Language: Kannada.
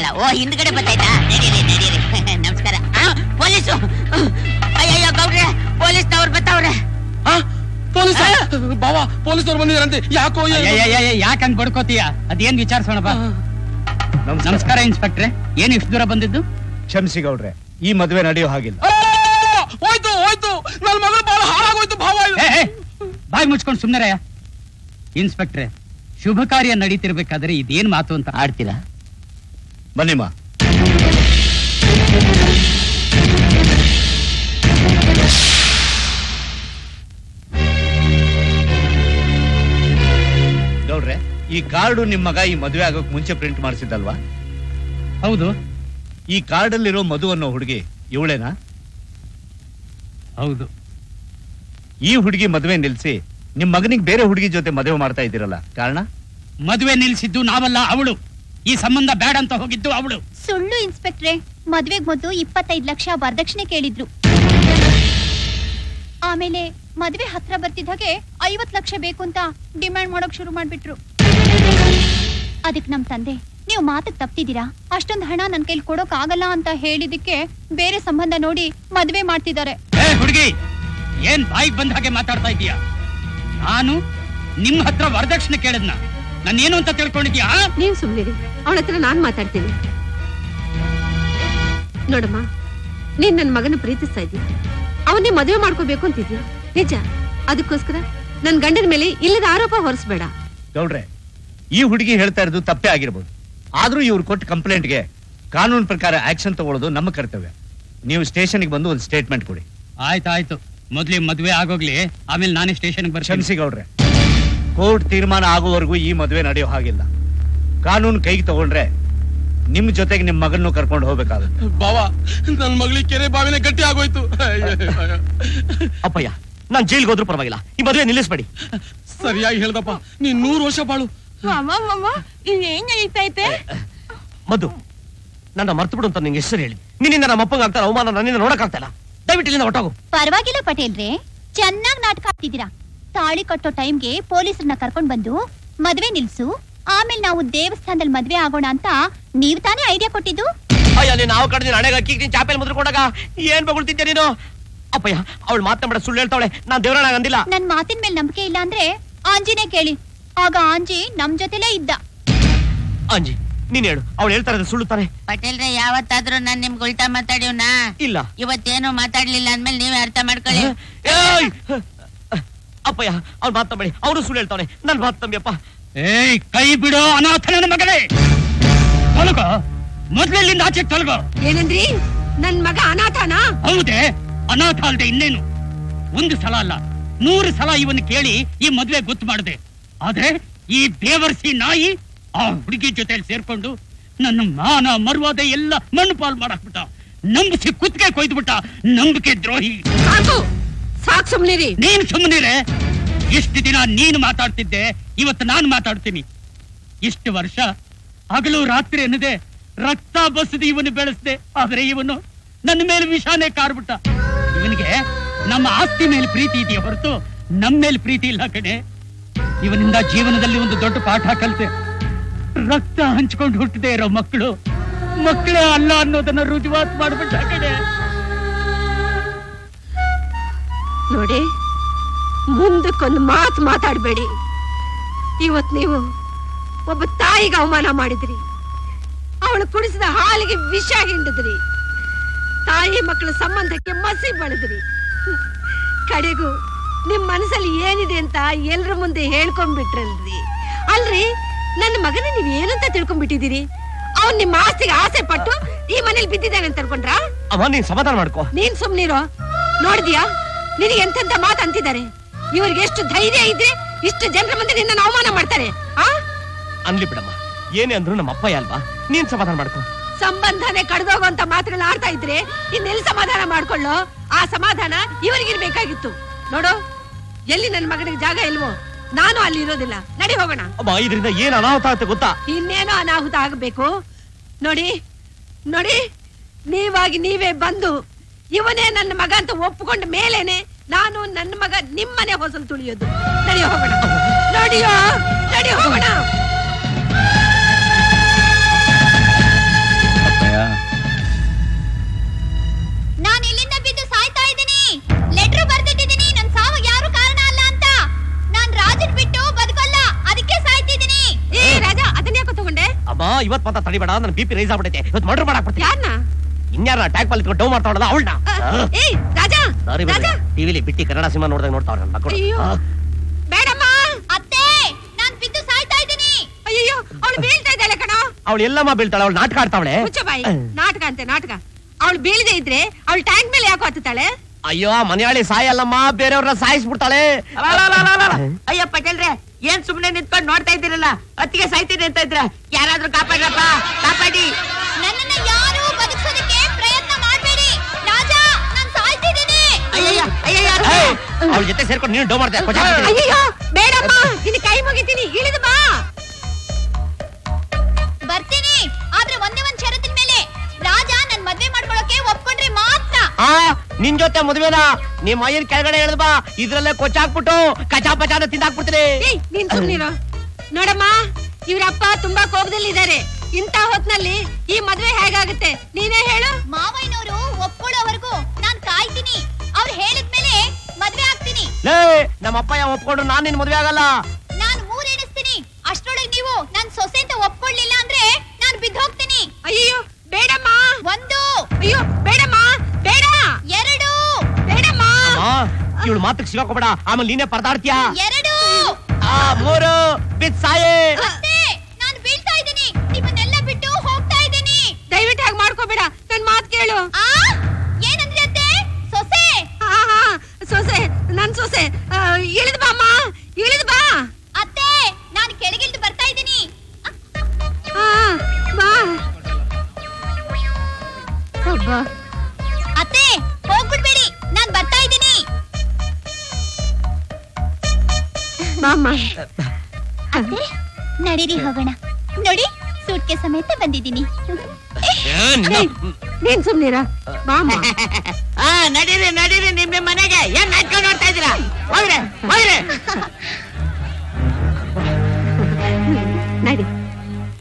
ಹಿಂದ್ಗಡೆ ಬತ್ತಾಯ್ತಾ ನಡೀರಿ ನಡೀರಿ ನಮಸ್ಕಾರ. ಆ, ಪೊಲೀಸು. ಅಯ್ಯಯ್ಯೋ ಗೌಡ್ರೆ ಪೊಲೀಸ್ನವ್ರು ಬತ್ತವ್ರೆ. ಪೊಲೀಸ್? ಬಾವಾ ಪೊಲೀಸ್ನವ್ರು ಬಂದಿದಾರಂತೆ ಯಾಕೋ ಯಾಕಂಗ್ ಬಡ್ಕೋತೀಯ? ಅದೇನ್ ವಿಚಾರಿಸೋಣ ಬಾ ನಮಸ್ಕಾರ ಇನ್ಸ್ಪೆಕ್ಟ್ರೆ. ಏನ್ ಇಷ್ಟು ದೂರ ಬಂದಿದ್ದು? ಕ್ಷಮಿಸಿ ಗೌಡ್ರೆ. ಈ ಮದುವೆ ನಡೆಯೋ ಹಾಗಿಲ್ಲ. ಹೋಯ್ತು ಹೋಯ್ತು. ನನ್ ಮಗಳು ಬಾಳ ಹಾಳಾಗೋಯ್ತು ಭಾವ. ಇದು. ಏ, ಏ, ಬಾಯ್ ಮುಚ್ಕೊಂಡು ಸುಮ್ನೆರಯ್ಯ ಇನ್ಸ್ಪೆಕ್ಟ್ರೆ ಶುಭ ಕಾರ್ಯ ನಡೀತಿರ್ಬೇಕಾದ್ರೆ ಇದೇನ್ ಮಾತು ಅಂತ. ಆಡ್ತೀರಾ? ಬನ್ನಿಮ್ಮ ಗೌಡ್ರೆ ಈ ಕಾರ್ಡು ನಿಮ್ಮ ಮಗ ಈ ಮದುವೆ ಆಗೋಕ್ ಮುಂಚೆ ಪ್ರಿಂಟ್ ಮಾಡಿಸಿದ್ದಲ್ವಾ? ಹೌದು. ಈ ಕಾರ್ಡಲ್ಲಿರೋ ಮಧು ಅನ್ನೋ ಹುಡುಗಿ ಇವಳೇನಾ? ಹೌದು. ಈ ಹುಡುಗಿ ಮದುವೆ ನಿಲ್ಸಿ ನಿಮ್ ಮಗನಿಗೆ ಬೇರೆ ಹುಡುಗಿ ಜೊತೆ ಮದುವೆ ಮಾಡ್ತಾ ಇದ್ದೀರಲ್ಲ ಕಾರಣ? ಮದುವೆ ನಿಲ್ಸಿದ್ದು ನಾವಲ್ಲ ಅವಳು. ಈ ಸಂಬಂಧ ಬೇಡ ಅಂತ ಹೋಗಿದ್ದು ಅವಳು. ಸುಳ್ಳು ಇನ್ಸ್ಪೆಕ್ಟ್ರೆ. ಮದ್ವೆಗ್ ಮೊದಲು ಇಪ್ಪತ್ತೈದು ಲಕ್ಷ ವರದಕ್ಷಿಣೆ ಕೇಳಿದ್ರು. ಆಮೇಲೆ ಮದ್ವೆ ಹತ್ರ ಬರ್ತಿದ್ದಾಗೆ ಐವತ್ ಲಕ್ಷ ಬೇಕು ಅಂತ ಡಿಮ್ಯಾಂಡ್ ಮಾಡೋಕ್ ಶುರು ಮಾಡ್ಬಿಟ್ರು. ಅದಕ್ ನಮ್ ತಂದೆ ನೀವು ಮಾತು ತಪ್ತಿದ್ದೀರಾ? ಅಷ್ಟೊಂದ್ ಹಣ ನನ್ ಕೈಲಿ ಕೊಡೋಕ್ ಆಗಲ್ಲ ಅಂತ ಹೇಳಿದಕ್ಕೆ ಬೇರೆ ಸಂಬಂಧ ನೋಡಿ ಮದ್ವೆ ಮಾಡ್ತಿದ್ದಾರೆ. ಹುಡುಗಿ ಏನ್ ಬಾಯಿಗೆ ಬಂದ ಹಾಗೆ ಮಾತಾಡ್ತಾ ಇದೀಯ ನಾನು ನಿಮ್ ಹತ್ರ ವರದಕ್ಷಿಣೆ ಕೇಳಿದ್ನ? ನಾನೇನು ಅಂತ ತಿಳ್ಕೊಂಡಿದ್ಯಾ? ನೀವ್ ಸುಮ್ನಿರಿ. ಅವಳ ಹತ್ರ ನಾನ್ ಮಾತಾಡ್ತೀನಿ. ನೋಡಮ್ಮ ನೀನ್ ನನ್ ಮಗನ ಪ್ರೀತಿಸ್ತಾ ಇದೀಯ ಅವನ್ನೇ ಮದುವೆ ಮಾಡ್ಕೋಬೇಕು ಅಂತಿದ್ಯಾ ನಿಜ? ಅದಕ್ಕೋಸ್ಕರ ನನ್ ಗಂಡನ ಮೇಲೆ ಇಲ್ಲದ ಆರೋಪ ಹೊರಿಸ್ಬೇಡ. ಗೌಡ್ರೆ ಈ ಹುಡುಗಿ ಹೇಳ್ತಾ ಇರೋದು ತಪ್ಪೇ ಆಗಿರ್ಬೋದು. ಆದ್ರೂ ಇವ್ರು ಕೊಟ್ಟ ಕಂಪ್ಲೇಂಟ್ಗೆ ಕಾನೂನು ಪ್ರಕಾರ ಆಕ್ಷನ್ ತಗೊಳ್ಳೋದು ನಮ್ಮ ಕರ್ತವ್ಯ. ನೀವು ಸ್ಟೇಷನ್ಗೆ ಬಂದು ಒಂದು ಸ್ಟೇಟ್ಮೆಂಟ್ ಕೊಡಿ. ಆಯ್ತಾಯ್ತು. ಮೊದ್ಲಿ ಮದ್ವೆ ಆಗೋಗ್ಲಿ ಆಮೇಲೆ ನಾನೇ ಸ್ಟೇಷನ್ಗೆ ಬರ್ತೀನಿ. ಕ್ಷಮಿಸಿ ಗೌಡ್ರೆ. ಕೋರ್ಟ್ ತೀರ್ಮಾನ ಆಗುವವರೆಗೂ ಈ ಮದುವೆ ನಡೆಯೋ ಹಾಗಿಲ್ಲ. ಕಾನೂನು ಕೈಗೆ ತಗೊಂಡ್ರೆ ನಿಮ್ ಜೊತೆಗೆ ನಿಮ್ ಮಗನ್ನು ಕರ್ಕೊಂಡು ಹೋಗ್ಬೇಕಾಗುತ್ತೆ. ಬಾವಾ ನನ್ ಮಗಳಿಗೆ ಕೆರೆ ಬಾವಿನ ಗಟ್ಟಿ ಆಗೋಯ್ತು. ಅಪ್ಪಯ್ಯ ನಾನ್ ಜೈಲ್ಗೆ ಹೋದ್ರೂ ಪರವಾಗಿಲ್ಲ. ಈ ಮದುವೆ ನಿಲ್ಲಿಸ್ಬೇಡಿ. ಸರಿಯಾಗಿ ಹೇಳ್ದಪ್ಪ. ನೀನ್ ನೂರು ವರ್ಷ ಬಾಳು. ಮಧು ನನ್ನ ಮರ್ತು ಬಿಡು ಅಂತ ನಿಂಗೆ ಹೆಸರು ಹೇಳಿ. ನಿನ್ನಿಂದ ನಮ್ಮ ಅಪ್ಪಂಗ ಆಗ್ತಾರ ಅವಮಾನ ನನ್ನಿಂದ ನೋಡಕ್ ಆಗ್ತಾ ಇಲ್ಲ. ದಯವಿಟ್ಟು ಇಲ್ಲಿಂದ ಹೊಟ್ಟೋಗು ಪರವಾಗಿಲ್ಲ ಪಟೇಲ್ರೆ. ಚೆನ್ನಾಗಿ ನಾಟಕ ಆಡ್ತಿದ್ದೀರಾ. ತಾಳಿ ಕಟ್ಟೋ ಟೈಮ್ಗೆ ಪೊಲೀಸರನ್ನ ಕರ್ಕೊಂಡ್ ಬಂದು ಮದ್ವೆ ನಿಲ್ಸು. ಆಮೇಲೆ ನಾವು ದೇವಸ್ಥಾನದಲ್ಲಿ ಮದ್ವೆ ಆಗೋಣ ಅಂತ ನೀವ್ ತಾನೇ ಐಡಿಯಾ ಕೊಟ್ಟಿದ್ದು? ಅಯ್ಯ ನೀನು ನಾವು ಕಡ್ದಿನ ಹಣೆಗೆ ಅಕ್ಕಿ ನೀನ್ ಚಾಪೆಲ್ ಮುದ್ರಕೊಂಡಾಗ ಏನ್ ಬಗುಳ್ತಿದ್ದೆ ನೀನು? ಅಪ್ಪಯ್ಯ ಅವಳು ಮಾತನಾಡ ಸುಳ್ಳು ಹೇಳ್ತಾವಳೆ. ನಾನ್ ದೇವರಣ ಅಂದಿಲ್ಲ. ನನ್ ಮಾತಿನ ಮೇಲೆ ನಂಬಿಕೆ ಇಲ್ಲ ಅಂದ್ರೆ ಆಂಜಿನೇ ಕೇಳಿ. ಆಗ ಆಂಜಿ ನಮ್ ಜೊತೆಲೇ ಇದ್ದ. ಆಂಜಿ ನೀನ್ ಹೇಳು. ಅವಳು ಹೇಳ್ತಾರೆ ಸುಳ್ಳು ತಾನೆ? ಪಟೇಲ್ರೆ ಯಾವತ್ತಾದ್ರೂ ನಾನ್ ನಿಮ್ಗೆ ಉಲ್ಟಾ ಮಾತಾಡಿವ್ನಾ ಇಲ್ಲ. ಇವತ್ತೇನು ಮಾತಾಡ್ಲಿಲ್ಲ ಅಂದ್ಮೇಲೆ ನೀವೇ ಅರ್ಥ ಮಾಡ್ಕೊಳ್ಳಿ. ಏಯ್! ಅಪ್ಪಯ್ಯ ಅವ್ಳು ಮಾತಂಬೇಡಿ ಅವರು ಸುಳ್ಳು ಹೇಳ್ತಾವನೆ. ನನ್ ಮಾತು ತಂಬಿಯಪ್ಪ ಏಯ್ ಕೈ ಬಿಡೋ ಅನಾಥನ ಮಗನೇ. ತೊಲಗೋ. ಮೊದ್ಲಿಂದ ಆಚೆ ತೊಲಗೋ. ಏನಂದ್ರಿ? ನನ್ ಮಗ ಅನಾಥನ? ಹೌದೇ ಅನಾಥ ಅಲ್ದೆ ಇನ್ನೇನು? ಒಂದು ಸಲ ಅಲ್ಲ ನೂರು ಸಲ ಇವನ್ ಕೇಳಿ ಈ ಮದ್ವೆ ಗೊತ್ತು ಮಾಡಿದೆ. ಆದ್ರೆ ಈ ದೇವರ್ಸಿ ನಾಯಿ ಆ ಹುಡುಗಿ ಜೊತೆ ಸೇರ್ಕೊಂಡು ನನ್ನ ಮಾನ ಮರ್ವಾದೆ ಎಲ್ಲ ಮಣ್ಣು ಪಾಲ್ ಮಾಡಾಕ್ಬಿಟ್ಟ. ನಂಬಿಸಿ ಕುತ್ತಿಗೆ ಕೊಯ್ದ್ಬಿಟ್ಟ. ನಂಬಿಕೆ ದ್ರೋಹಿ. ಸಾಕು ಸುಮ್ನಿರಿ. ನೀನ್ ಸುಮ್ಮನಿರೆ ಇಷ್ಟು ದಿನ ನೀನು ಮಾತಾಡ್ತಿದ್ದೆ, ಇವತ್ತು ನಾನು ಮಾತಾಡ್ತೀನಿ. ಇಷ್ಟು ವರ್ಷ ಹಗಲು ರಾತ್ರಿ ಎನ್ನದೆ ರಕ್ತ ಬಸದಿ ಇವನು ಬೆಳೆಸ್ದೆ. ಆದ್ರೆ ಇವನು ನನ್ನ ಮೇಲೆ ವಿಷಾನೇ ಕಾರ್ಬಿಟ್ಟ ಇವನಿಗೆ ನಮ್ಮ ಆಸ್ತಿ ಮೇಲೆ ಪ್ರೀತಿ ಇದೆಯಾ ಹೊರತು ನಮ್ಮ ಮೇಲೆ ಪ್ರೀತಿ ಇಲ್ಲ ಕಣೆ. ಇವನಿಂದ ಜೀವನದಲ್ಲಿ ಒಂದು ದೊಡ್ಡ ಪಾಠ ಕಲಿತೆ. ರಕ್ತ ಹಂಚ್ಕೊಂಡು ಹುಟ್ಟದೆ ಇರೋ ಮಕ್ಕಳು. ಮಕ್ಕಳೇ ಅಲ್ಲ ಅನ್ನೋದನ್ನ ರುಜುವಾತ್ ಮಾಡ್ಬಿಟ್ಟ ಕಣೆ. ನೋಡಿ ಮುಂದಕ್ಕೊಂದು ಮಾತು ಮಾತಾಡಬೇಡಿ. ಇವತ್ತು ನೀವು ಒಬ್ಬ ತಾಯಿಗೆ ಅವಮಾನ ಮಾಡಿದ್ರಿ. ಅವಳು ಕುಡಿಸಿದ ಹಾಲಿಗೆ ವಿಷ ಹಿಂಡಿದ್ರಿ. ತಾಯಿ ಮಕ್ಕಳ ಸಂಬಂಧಕ್ಕೆ ಮಸಿ ಬಳಿದ್ರಿ. ಕಡೆಗೂ ನಿಮ್ ಮನಸ್ಸಲ್ಲಿ ಏನಿದೆ ಅಂತ ಎಲ್ಲರ ಮುಂದೆ ಹೇಳ್ಕೊಂಡ್ಬಿಟ್ರಲ್ರಿ. ಅಲ್ರಿ ನನ್ನ ಮಗನ ನೀವ್ ಏನಂತ ತಿಳ್ಕೊಂಡ್ಬಿಟ್ಟಿದ್ದೀರಿ? ಅವ್ನ್ ನಿಮ್ಮ ಆಸ್ತಿಗೆ ಆಸೆ ಪಟ್ಟು ಈ ಮನೇಲಿ ಬಿದ್ದಿದ್ದಾನೆ ಅಂತ ಅನ್ಕೊಂಡ್ರಾ? ಅವ ನೀನ್ ಸಮಾಧಾನ ಮಾಡ್ಕೋ. ನೀನ್ ಸುಮ್ನಿರೋ. ನೋಡಿದ್ಯಾ? ನಿನಗೆ ಎಂತೆಂತ ಮಾತು ಅಂತಿದ್ದಾರೆ? ಇವರಿಗೆ ಎಷ್ಟು ಧೈರ್ಯ ಇದ್ರೆ ಇಷ್ಟು ಜನರ ಮುಂದೆ ನಿನ್ನ ಅವಮಾನ ಮಾಡ್ತಾರೆ ಆ? ಅನ್ಲಿ ಬಿಡಮ್ಮ ಏನೇ ಅಂದ್ರು ನಮ್ಮ ಅಪ್ಪಯ್ಯ ಅಲ್ವಾ ನೀನ್ ಸಮಾಧಾನ ಮಾಡ್ಕೊ. ಸಂಬಂಧನೇ ಕಡ್ದೋಗುವಂತ ಮಾತುಗಳು ಆಡ್ತಾ ಇದ್ರೆ ಇನ್ನೆಲ್ಲಿ ಸಮಾಧಾನ ಮಾಡ್ಕೊಳ್ಳೋ? ಆ ಸಮಾಧಾನ ಇವರಿಗಿರ್ಬೇಕಾಗಿತ್ತು. ನೋಡು ಎಲ್ಲಿ ನನ್ನ ಮಗನಿಗೆ ಜಾಗ ಇಲ್ವೋ? ನಾನು ಅಲ್ಲಿ ಇರೋದಿಲ್ಲ. ನಡಿ ಹೋಗೋಣ. ಅಮ್ಮ ಇದರಿಂದ ಏನ್ ಅನಾಹುತ ಆಗುತ್ತೆ ಗೊತ್ತಾ? ಇನ್ನೇನೋ ಅನಾಹುತ ಆಗಬೇಕು. ನೋಡಿ ನೋಡಿ ನೀವಾಗಿ ನೀವೇ ಬಂದು ಇವನೇ ನನ್ನ ಮಗ ಅಂತ ಒಪ್ಕೊಂಡ ಮೇಲೇನೆ ನಾನು ನನ್ನ ಮಗ ನಿಮ್ಮನೆ ಹೊಸಲು ತುಳಿಯೋದು. ನಡಿ ಹೋಗೋಣ. ನಡಿಯೋ ನಡಿ ಹೋಗೋಣ. ನಾನು ಇಲ್ಲಿಂದ ಬಿದ್ದು ಸಾಯ್ತಾ ಇದ್ದೀನಿ. ಲೆಟರ್ ಬರ್ದಿಟ್ಟಿದ್ದೀನಿ. ನನ್ನ ಸಾವು ಯಾರು ಕಾರಣ ಅಲ್ಲ ಅಂತ. ನಾನು ರಾಜನ್ ಬಿಟ್ಟು ಬದುಕಲ್ಲ. ಅದಕ್ಕೆ ಸಾಯ್ತಿದ್ದೀನಿ. ಏ ರಾಜ ಅದನ್ನೇ ಯಾಕೋ ತಗೊಂಡೆ? ಅಬ್ಬಾ ಇವತ್ತು ಮಾತ್ರ ತಡಿಬೇಡ. ನನ್ನ ಬಿ ಪಿ ರೈಸ್ ಆಗ್ಬಿಟ್ಟೈತೆ. ಇವತ್ತು ಮರ್ಡರ್ ಮಾಡಕ್ ಬರ್ತೀನಿ. ಯಾರನ್ನ ಇನ್ಯಾರ ಟ್ಯಾಕ್ ಪಲ್ಲಿ ಡೌ ಮಾಡ್ತಾವಳಲ್ಲ ಅವಳನ್ನ? ಏಯ್ ರಾಜಾ ಸಾರಿ ರಾಜಾ. ಟಿವಿಲಿ ಬಿಟ್ಟಿ ಕನ್ನಡ ಸಿನಿಮಾ ನೋಡ್ದಾಗ ನೋಡ್ತಾವ್ರೆ ನನ್ನ ಮಕ್ಕಳು ಅಯ್ಯೋ. ಬೇಡಮ್ಮ ಅತ್ತೆ ನಾನ್ ಬಿದ್ದು ಸಾಯ್ತಾ ಇದ್ದೀನಿ. ಅಯ್ಯೋ ಅವಳು ಬೀಳ್ತಾ ಇದ್ದಾಳೆ ಕಣೋ. ಅವಳು ಎಲ್ಲಮ್ಮ ಬೀಳ್ತಾಳೆ ಅವಳು ನಾಟಕ ಆಡ್ತಾವಳೆ? ಮುಚ್ಚ ಬಾಯಿ ನಾಟಕ ಅಂತೆ ನಾಟಕ. ಅವಳು ಬೀಳದೆ ಇದ್ರೆ ಅವಳು ಟ್ಯಾಂಕ್ ಮೇಲೆ ಯಾಕೋ ಹತ್ತುತ್ತಾಳೆ? ಅಯ್ಯೋ ಮನೆಯಾಳಿ ಸಾಯಲ್ಲಮ್ಮ ಬೇರೆಯವ್ರನ್ನ ಸಾಯಿಸ್ಬಿಡ್ತಾಳೆ. ಅಯ್ಯಪ್ಪ ಕೇಳ್ರೆ ಏನ್ ಸುಮ್ನೆ ನಿಂತ್ಕೊಂಡು ನೋಡ್ತಾ ಇದ್ದೀರಲ್ಲ? ಅತ್ತಿಗೆ ಸಾಯ್ತೀನಿ ಅಂತ ಇದ್ರ. ಯಾರಾದ್ರೂ ಕಾಪಾಡ್ರಪ್ಪ? ಕಾಪಾಡಿ. ನನ್ನನ್ನ ಯಾರು ಅವಳ ಜೊತೆ ಸೇರ್ಕೊಂಡು ನೀನು ಡೋ ಮಾಡ್ತಾ ಅಯ್ಯೋ ಬೇಡಮ್ಮ ನಿನ್ನ ಕೈ ಮುಗಿತೀನಿ ಇಳಿದು ಬಾ. ಬರ್ತೀನಿ ಆದ್ರೆ ಒಂದೇ ಒಂದ್ ಷರತ್ತಿನ ಮೇಲೆ. ರಾಜ ನನ್ ಮದ್ವೆ ಮಾಡ್ಕೊಳಕ್ಕೆ ಒಪ್ಕೊಂಡ್ರೆ ಮಾತ್ರ. ಆ ನಿನ್ ಜೊತೆ ಮದುವೆನ? ನಿಮ್ ಅಯ್ಯನ್ ಕೆಳಗಡೆ ಹೇಳ್ದ ಬಾ. ಇದ್ರಲ್ಲೇ ಕೊಚ್ಚಾಕ್ಬಿಟ್ಟು ಕಚಾ ಪಚಾನ ತಿಂದಾಕ್ಬಿಡ್ತೀನಿ ಏಯ್ ನೀನ್ ಸುಮ್ನಿರೋ. ನೋಡಮ್ಮ ಇವ್ರಪ್ಪ ತುಂಬಾ ಕೋಪದಲ್ಲಿದ್ದಾರೆ. ಇಂತ ಹೊತ್ನಲ್ಲಿ ಈ ಮದ್ವೆ ಹೇಗಾಗುತ್ತೆ? ನೀನೇ ನಮ್ಮ ಯಾವ ಒಪ್ಕೊಂಡ್ರು ನಾನ್ ನಿನ್ ಮದ್ವೆ ಆಗಲ್ಲ. ನಾನು ಮೂರ್ ಎಣಿಸ್ತೀನಿ ಅಷ್ಟರೊಳಗೆ ನೀವು ನನ್ ಸೊಸೆ ಅಂತ ಒಪ್ಕೊಳ್ಳಿಲ್ಲ ಅಂದ್ರೆ ನಾನ್ ಬಿದ್ದು ಹೋಗ್ತೀನಿ ಅಯ್ಯೋ ಬೇಡಮ್ಮ. ಒಂದು. ಅಯ್ಯೋ ಬೇಡಮ್ಮ. ಬೇಡ. ಎರಡು. ಬೇಡಮ್ಮ. ಇವಳು ಮಾತಕ್ಕೆ ಸಿಗಾಕೋಬೇಡ. ಆಮೇಲೆ ನೀನೇ ಪರದಾಡ್ತೀಯ? ಎರಡು. ಆ ಮೂರು. ಬಿತ್ ಸಾಯೇ. ಅತ್ತೆ ಹೋಗ್ಬಿಡ್ಬೇಡಿ. ನಾನ್ ಬರ್ತಾ ಇದ್ದೀನಿ. ಅತ್ತೆ ನಡೀರಿ ಹೋಗೋಣ. ನೋಡಿ ಸೂಟ್ಕೆ ಸಮೇತ ಬಂದಿದ್ದೀನಿ. ನೀನ್ ಸುಮ್ನಿರ? ಆ ನಡೀರಿ ನಡೀರಿ ನಿಮ್ಮ ಮನೆಗೆ. ಏನ್ ನಾಟ್ಕೊಂಡು ನೋಡ್ತಾ ಇದೀರಾ ಹೋಗ್ರೆ ಹೋಗ್ರೆ. ನಡಿ.